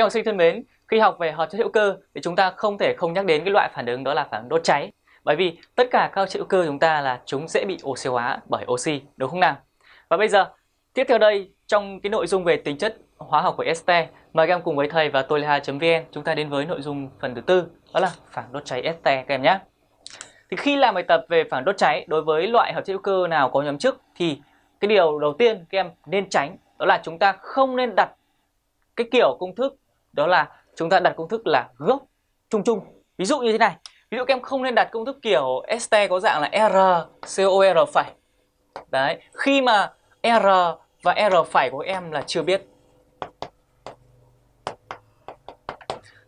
Các học sinh thân mến, khi học về hợp chất hữu cơ thì chúng ta không thể không nhắc đến cái loại phản ứng đó là phản ứng đốt cháy. Bởi vì tất cả các hợp chất hữu cơ chúng ta là chúng dễ bị oxy hóa bởi oxy, đúng không nào? Và bây giờ, tiếp theo đây trong cái nội dung về tính chất hóa học của este, mời các em cùng với thầy và tôi là vn chúng ta đến với nội dung phần thứ tư, đó là phản đốt cháy este các em nhé. Thì khi làm bài tập về phản đốt cháy đối với loại hợp chất hữu cơ nào có nhóm chức thì cái điều đầu tiên các em nên tránh đó là chúng ta không nên đặt cái kiểu công thức đó là chúng ta đặt công thức là gốc chung chung. Ví dụ như thế này. Ví dụ các em không nên đặt công thức kiểu este có dạng là r cor phải. Đấy khi mà r và r phải của em là chưa biết.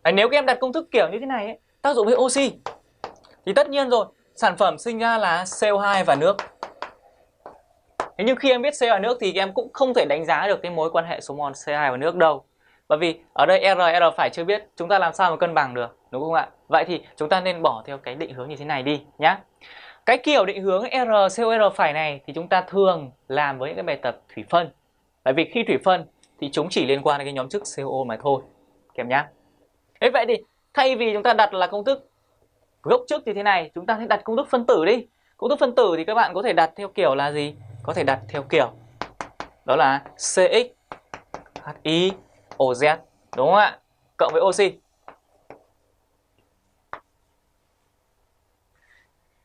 Đấy, nếu các em đặt công thức kiểu như thế này ấy, tác dụng với oxy thì tất nhiên rồi sản phẩm sinh ra là CO2 và nước. Thế nhưng khi em biết CO2 và nước thì em cũng không thể đánh giá được cái mối quan hệ số mol CO2 và nước đâu. Bởi vì ở đây R, R phải chưa biết, chúng ta làm sao mà cân bằng được, đúng không ạ? Vậy thì chúng ta nên bỏ theo cái định hướng như thế này đi nhá. Cái kiểu định hướng R, COR phải này thì chúng ta thường làm với những cái bài tập thủy phân. Bởi vì khi thủy phân thì chúng chỉ liên quan đến cái nhóm chức CO mà thôi. Kèm nhá. Thế vậy thì thay vì chúng ta đặt là công thức gốc trước như thế này, chúng ta hãy đặt công thức phân tử đi. Công thức phân tử thì các bạn có thể đặt theo kiểu là gì? có thể đặt theo kiểu đó là CX HI OZ đúng không ạ? Cộng với oxy.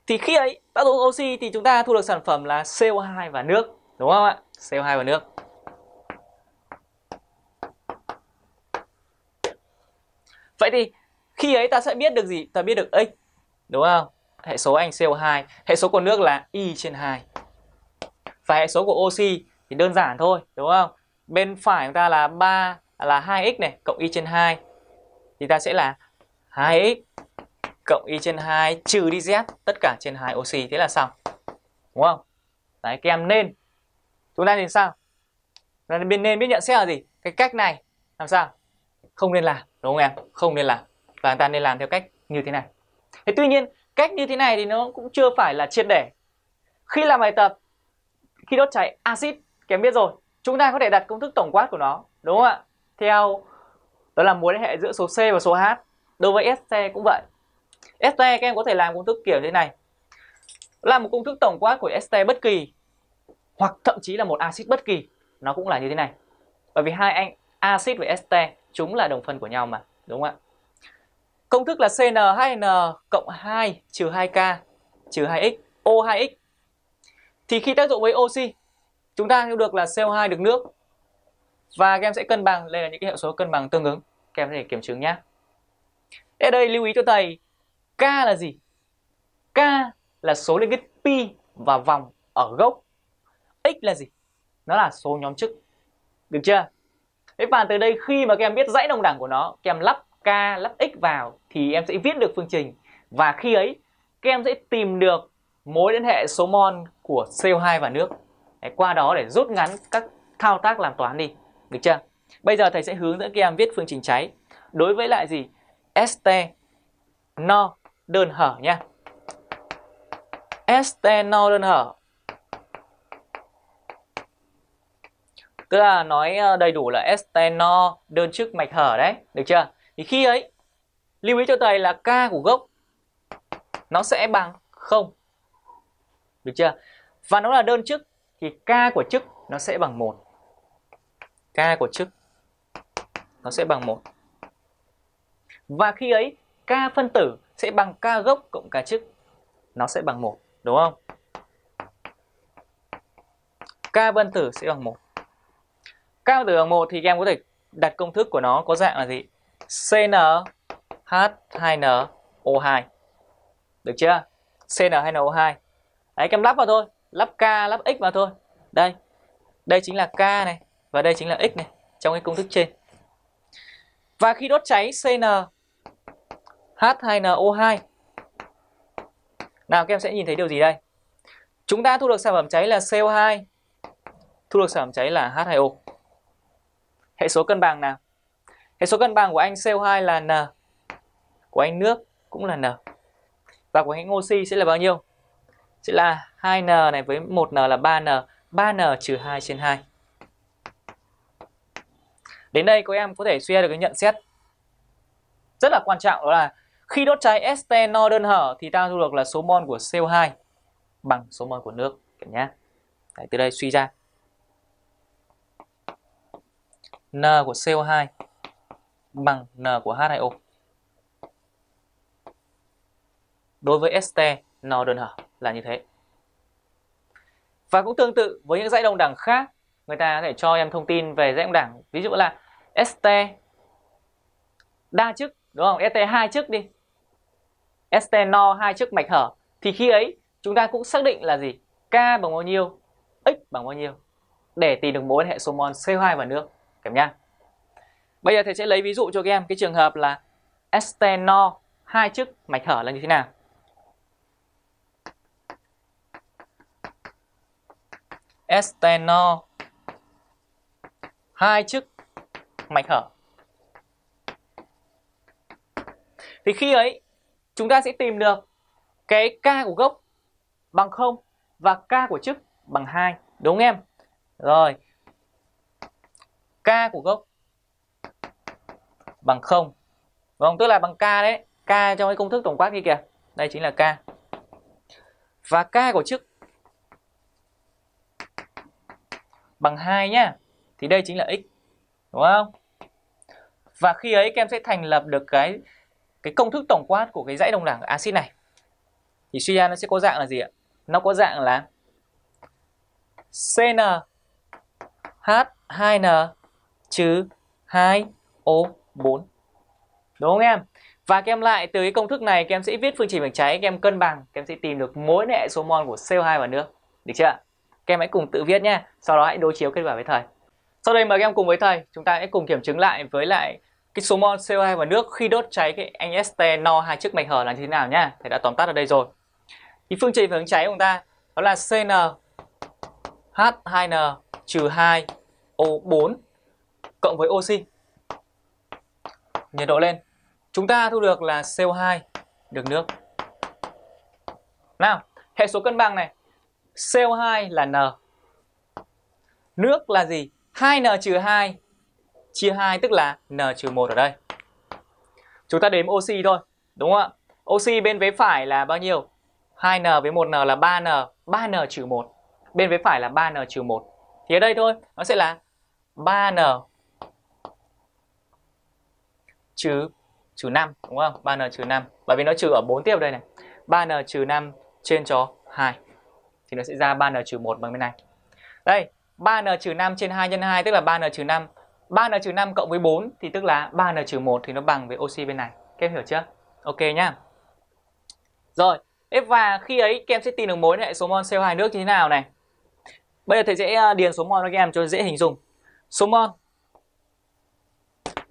Thì khi ấy tác dụng oxy thì chúng ta thu được sản phẩm là CO2 và nước đúng không ạ? CO2 và nước. Vậy thì khi ấy ta sẽ biết được gì? Ta biết được x đúng không? Hệ số anh CO2, hệ số của nước là y trên 2 và hệ số của oxy thì đơn giản thôi đúng không bên phải chúng ta là 3 là 2x này, cộng y trên 2 thì ta sẽ là 2x cộng y trên 2 trừ đi z, tất cả trên 2 oxy. Thế là xong. Đúng không? Đấy, các em nên. Chúng ta nên sao? Là nên nên biết nhận xét là gì? Cái cách này, làm sao? Không nên làm, đúng không em? Không nên làm. Và ta nên làm theo cách như thế này. Thế tuy nhiên, cách như thế này thì nó cũng chưa phải là triệt để. Khi làm bài tập, khi đốt cháy axit kém biết rồi, chúng ta có thể đặt công thức tổng quát của nó, đúng không ạ? Theo, đó là mối liên hệ giữa số C và số H. Đối với este cũng vậy. Este các em có thể làm công thức kiểu thế này. Là một công thức tổng quát của este bất kỳ, hoặc thậm chí là một axit bất kỳ. Nó cũng là như thế này. Bởi vì hai anh, axit và este chúng là đồng phân của nhau mà, đúng không ạ? Công thức là CN2N cộng 2 trừ 2K trừ 2X O2X thì khi tác dụng với oxy, chúng ta được là CO2 được nước và các em sẽ cân bằng đây là những cái hệ số cân bằng tương ứng. Các em có thể kiểm chứng nhé ở đây lưu ý cho thầy K là gì? K là số liên kết pi và vòng ở gốc. X là gì? Nó là số nhóm chức. Được chưa? Thế và từ đây khi mà các em biết dãy đồng đẳng của nó các em lắp K lắp X vào thì em sẽ viết được phương trình. Và khi ấy các em sẽ tìm được mối liên hệ số mol của CO2 và nước. Đấy, qua đó để rút ngắn các thao tác làm toán đi. Được chưa? Bây giờ thầy sẽ hướng dẫn các em viết phương trình cháy. Đối với lại gì? ST no đơn hở nha. ST no đơn hở. Tức là nói ờ, đầy đủ là ST no đơn chức mạch hở đấy. Được chưa? Thì khi ấy, lưu ý cho thầy là K của gốc nó sẽ bằng 0 được chưa? Và nó là đơn chức thì k của chức nó sẽ bằng 1. K của chức nó sẽ bằng 1. Và khi ấy k phân tử sẽ bằng k gốc cộng k chức. Nó sẽ bằng 1, đúng không? K phân tử sẽ bằng 1. K phân tử bằng 1 thì các em có thể đặt công thức của nó có dạng là gì? CnH2nO2. Được chưa? CN2NO2 Đấy các em lắp vào thôi Lắp K lắp X vào thôi Đây Đây chính là K này và đây chính là X này Trong cái công thức trên. Và khi đốt cháy CN H2NO2 Nào các em sẽ nhìn thấy điều gì đây? Chúng ta thu được sản phẩm cháy là CO2 Thu được sản phẩm cháy là H2O Hệ số cân bằng nào? Hệ số cân bằng của anh CO2 là N Của anh nước cũng là N. Và của anh oxy sẽ là bao nhiêu? Sẽ là 2n này với 1n là 3n, 3n trừ 2 trên 2. Đến đây các em có thể suy ra được cái nhận xét rất là quan trọng đó là khi đốt cháy este no đơn hở thì ta thu được là số mol của CO2 bằng số mol của nước các nhá. Đấy, từ đây suy ra N của CO2 bằng N của H2O. Đối với este no đơn hở là như thế. Và cũng tương tự với những dãy đồng đẳng khác, người ta có thể cho em thông tin về dãy đảng. Ví dụ là ST đa chức, đúng không? ST hai chức đi. ST no hai chức mạch hở. Thì khi ấy chúng ta cũng xác định là gì? K bằng bao nhiêu? X bằng bao nhiêu? Để tìm được mối hệ số mol CO2 và nước. Cảm nhá. Bây giờ thầy sẽ lấy ví dụ cho các em cái trường hợp là ST no hai chức mạch hở là như thế nào? Estenol hai chiếc mạch hở thì khi ấy, chúng ta sẽ tìm được cái k của gốc bằng 0 và k của chức bằng 2 đúng không em? Rồi. K của gốc bằng 0 Đúng không? Vâng, tức là bằng k đấy. K trong cái công thức tổng quát kia kìa. Đây chính là k. Và k của chức bằng 2 nhá. Thì đây chính là x. Đúng không? Và khi ấy các em sẽ thành lập được cái cái công thức tổng quát của cái dãy đồng đẳng axit này. Thì suy ra nó sẽ có dạng là gì ạ? Nó có dạng là CN H2N trừ 2O4. Đúng không em? Và các em lại từ cái công thức này các em sẽ viết phương trình bằng cháy, các em cân bằng, các em sẽ tìm được mối hệ số mol của CO2 và nước. Được chưa? Các em hãy cùng tự viết nhé, sau đó hãy đối chiếu kết quả với thầy. Sau đây mời các em cùng với thầy, chúng ta hãy cùng kiểm chứng lại với lại cái số mol CO2 và nước khi đốt cháy cái anh este no hai chiếc mạch hở là như thế nào nhá. Thầy đã tóm tắt ở đây rồi. Thì phương trình phản ứng cháy của chúng ta đó là CN H2N trừ 2 O4 cộng với oxy. Nhiệt độ lên. Chúng ta thu được là CO2 được nước. Nào, hệ số cân bằng này CO2 là N. Nước là gì? 2n-2 chia 2 tức là n-1 ở đây. Chúng ta đếm oxy thôi, đúng không ạ? Oxy bên vế phải là bao nhiêu? 2N với 1N là 3N, 3n-1. Bên vế phải là 3n-1. Thì ở đây thôi, nó sẽ là 3N trừ trừ 5, đúng không? 3N trừ 5. Bởi vì nó trừ ở 4 tiếp đây này. 3N trừ 5 trên cho 2 thì nó sẽ ra 3n trừ 1 bằng bên này. Đây, 3n 5 trên 2 nhân 2 tức là 3n 5. 3n 5 cộng với 4 thì tức là 3n 1 thì nó bằng với oxy bên này. Các em hiểu chưa? Ok nhá. Rồi, và khi ấy các em sẽ tìm được mối hệ số mol CO2 nước như thế nào này. Bây giờ thầy sẽ à, điền số mol cho các em cho dễ hình dung. Số mol.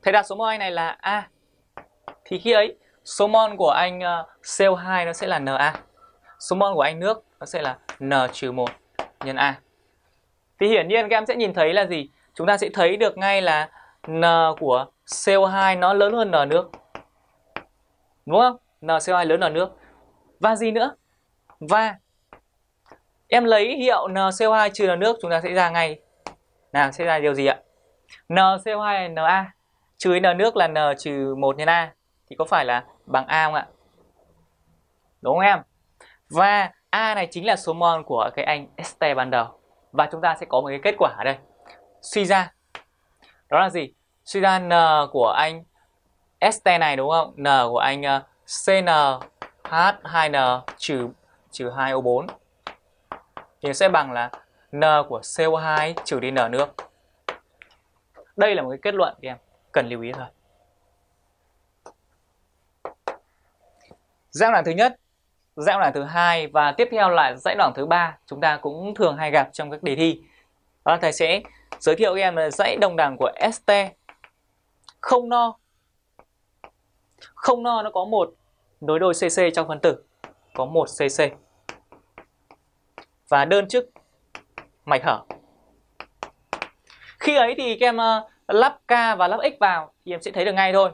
Thầy đặt số mol anh này là A. Thì khi ấy số mol của anh à, CO2 nó sẽ là Na. Số mol của anh nước nó sẽ là N-1 nhân A. Thì hiển nhiên các em sẽ nhìn thấy là gì? Chúng ta sẽ thấy được ngay là N của CO2 nó lớn hơn N nước. Đúng không? NCO2 lớn n nước. Và gì nữa? Và em lấy hiệu NCO2 trừ N nước, chúng ta sẽ ra ngay. Nào, sẽ ra điều gì ạ? NCO2 là Na trừ N nước là N trừ 1 nhân A thì có phải là bằng A không ạ? Đúng không em? Và A này chính là số mol của cái anh este ban đầu. Và chúng ta sẽ có một cái kết quả ở đây. Suy ra. Đó là gì? Suy ra N của anh st này, đúng không? N của anh ờ, cn CnH2n trừ trừ 2O4 thì sẽ bằng là N của CO2 trừ đi N nước. Đây là một cái kết luận các em cần lưu ý thôi. Giai đoạn thứ nhất dãy đoạn thứ hai và tiếp theo là dãy đoạn thứ ba chúng ta cũng thường hay gặp trong các đề thi. Đó là thầy sẽ giới thiệu các em là dãy đồng đẳng của ST không no. Không no nó có một nối đôi CC trong phân tử, có một CC. Và đơn chức mạch hở. Khi ấy thì các em ờ, lắp K và lắp X vào thì em sẽ thấy được ngay thôi.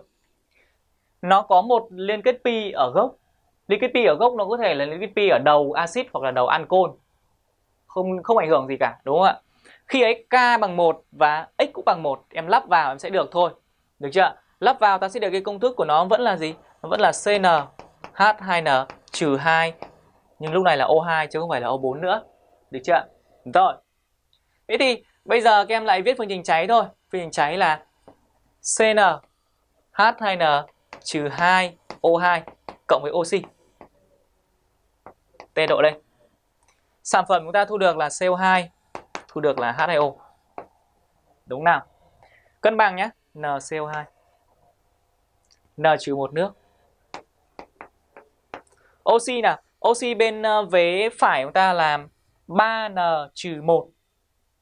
Nó có một liên kết pi ở gốc Liên pi ở gốc nó có thể là liên pi ở đầu axit hoặc là đầu ancol. Không không ảnh hưởng gì cả, đúng không ạ? Khi ấy k bằng 1 và x cũng bằng 1, em lắp vào em sẽ được thôi. Được chưa? Lắp vào ta sẽ được cái công thức của nó vẫn là gì? Nó vẫn là CN H2N trừ 2 nhưng lúc này là O2 chứ không phải là O4 nữa. Được chưa? Rồi. Thế thì bây giờ các em lại viết phương trình cháy thôi. Phương trình cháy là CN H2N trừ 2 O2 cộng với oxy. T độ đây. Sản phẩm chúng ta thu được là CO2, thu được là H2O. Đúng nào? Cân bằng nhé. NCO2. N trừ một nước. Oxy nào. Oxy bên ờ, vế phải chúng ta làm 3N trừ 1.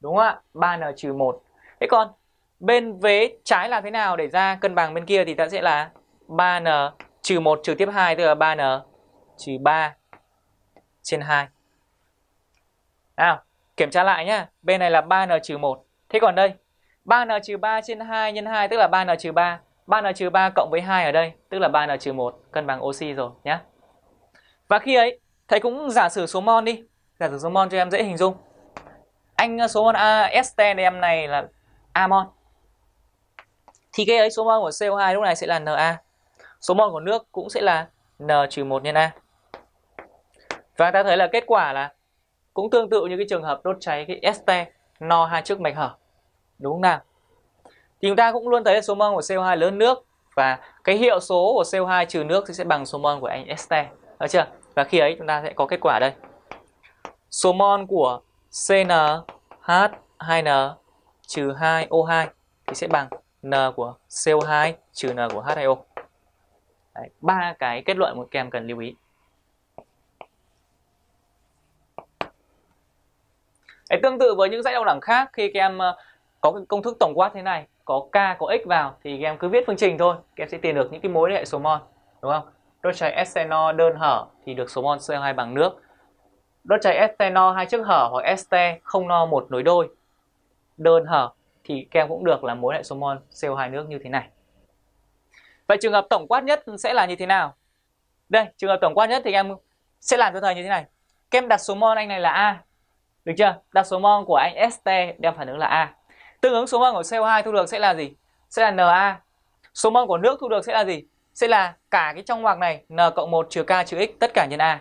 Đúng không ạ? 3N trừ 1. Thế còn bên vế trái là thế nào để ra cân bằng bên kia thì ta sẽ là 3N trừ 1 trừ tiếp 2 tức là 3N trừ 3 trên 2. Nào, kiểm tra lại nhá. Bên này là 3n-1. Thế còn đây, 3n-3 trên 2 nhân 2 tức là 3n-3. 3n-3 cộng với 2 ở đây tức là 3n-1, cân bằng oxy rồi nhá. Và khi ấy, thầy cũng giả sử số mol đi. Giả sử số mol cho em dễ hình dung. Anh ờ, số mol A, S ten em này là A mol. Thì cái ấy số mol của CO2 lúc này sẽ là Na. Số mol của nước cũng sẽ là N-1 nhân A. Và ta thấy là kết quả là cũng tương tự như cái trường hợp đốt cháy cái este no hai trước mạch hở. Đúng không nào? Thì chúng ta cũng luôn thấy là số mol của CO2 lớn nước và cái hiệu số của CO2 trừ nước thì sẽ bằng số mol của anh este. Được chưa? Và khi ấy chúng ta sẽ có kết quả đây. Số mol của CnH2n trừ 2O2 thì sẽ bằng N của CO2 trừ N của H2O. Đấy, ba cái kết luận một kèm cần lưu ý. Đấy, tương tự với những dãy đau đẳng khác khi các em ờ, có cái công thức tổng quát thế này có k có x vào thì các em cứ viết phương trình thôi. Các em sẽ tìm được những cái mối hệ số mol đúng không? Đốt cháy ethanol đơn hở thì được số mol CO2 bằng nước. Đốt cháy ethanol hai chiếc hở hoặc este không no một nối đôi đơn hở thì các em cũng được là mối hệ số mol CO2 nước như thế này. Vậy trường hợp tổng quát nhất sẽ là như thế nào? Đây trường hợp tổng quát nhất thì em sẽ làm cho thầy như thế này. Các em đặt số mol anh này là A được chưa? Đặt số mol của anh ST đem phản ứng là A. Tương ứng số mol của CO2 thu được sẽ là gì? Sẽ là Na. Số mol của nước thu được sẽ là gì? Sẽ là cả cái trong ngoặc này, N cộng 1 trừ K trừ X, tất cả nhân A.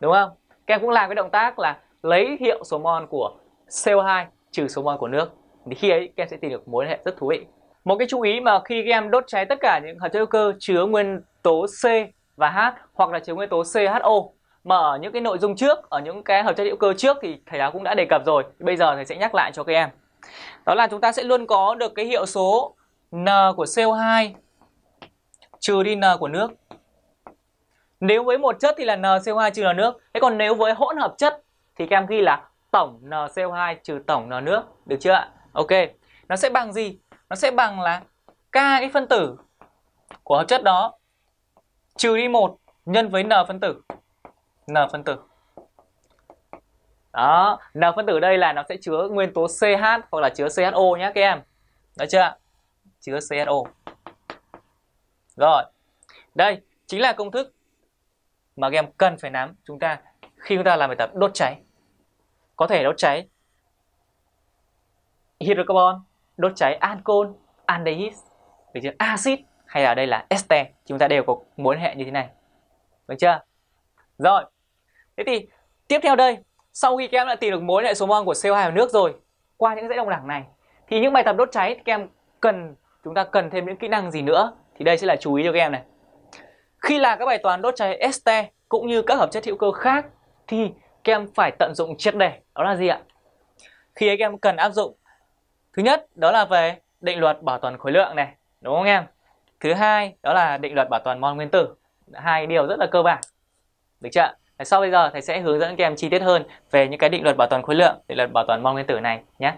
Đúng không? Các em cũng làm cái động tác là lấy hiệu số mol của CO2 trừ số mol của nước. Thì khi ấy, các em sẽ tìm được mối liên hệ rất thú vị. Một cái chú ý mà khi các em đốt cháy tất cả những hợp chất hữu cơ chứa nguyên tố C và H hoặc là chứa nguyên tố CHO mà ở những cái nội dung trước, ở những cái hợp chất hữu cơ trước thì thầy giáo cũng đã đề cập rồi. Bây giờ thầy sẽ nhắc lại cho các em. Đó là chúng ta sẽ luôn có được cái hiệu số n của CO2 trừ đi n của nước. Nếu với một chất thì là NCO2 trừ N nước. Thế còn nếu với hỗn hợp chất thì các em ghi là tổng NCO2 trừ tổng N nước. Được chưa ạ? Ok. Nó sẽ bằng gì? Nó sẽ bằng là k cái phân tử của hợp chất đó trừ đi một nhân với n phân tử n phân tử. Đó, n phân tử đây là nó sẽ chứa nguyên tố CH hoặc là chứa CHO nhé các em. Được chưa? Chứa CHO rồi, đây chính là công thức mà các em cần phải nắm chúng ta khi chúng ta làm bài tập đốt cháy. Có thể đốt cháy hydrocarbon, đốt cháy ancol aldehyde được chưa? Axit hay là đây là este chúng ta đều có mối hệ như thế này. Được chưa? Rồi Thế thì tiếp theo đây, sau khi các em đã tìm được mối hệ số mol của CO2 ở nước rồi, qua những dãy đồng đẳng này, thì những bài tập đốt cháy các em cần chúng ta cần thêm những kỹ năng gì nữa? Thì đây sẽ là chú ý cho các em này. Khi là các bài toán đốt cháy este cũng như các hợp chất hữu cơ khác thì các em phải tận dụng triệt đề. Đó là gì ạ? Khi ấy các em cần áp dụng thứ nhất đó là về định luật bảo toàn khối lượng này, đúng không em? Thứ hai đó là định luật bảo toàn mol nguyên tử. Hai điều rất là cơ bản. Được chưa? Sau bây giờ thầy sẽ hướng dẫn các em chi tiết hơn về những cái định luật bảo toàn khối lượng, định luật bảo toàn mong nguyên tử này nhé.